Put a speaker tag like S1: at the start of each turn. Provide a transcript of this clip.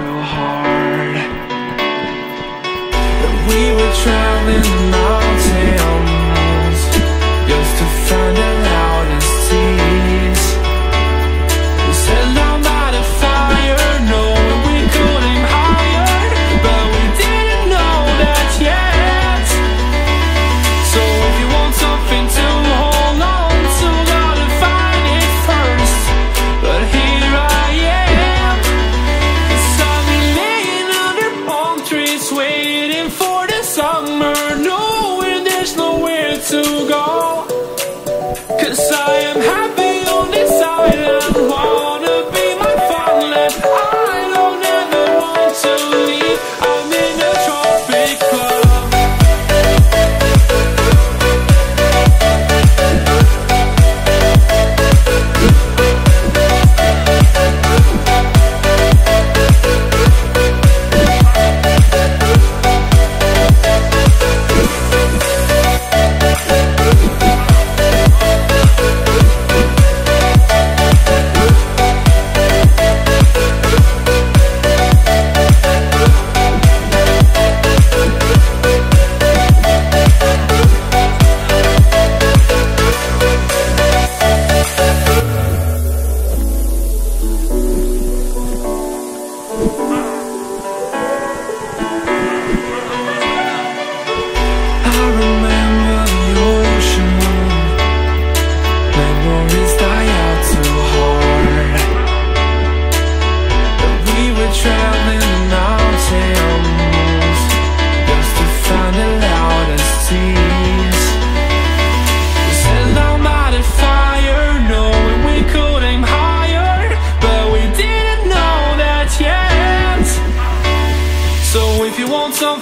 S1: so hard. That we were traveling mountains Just to find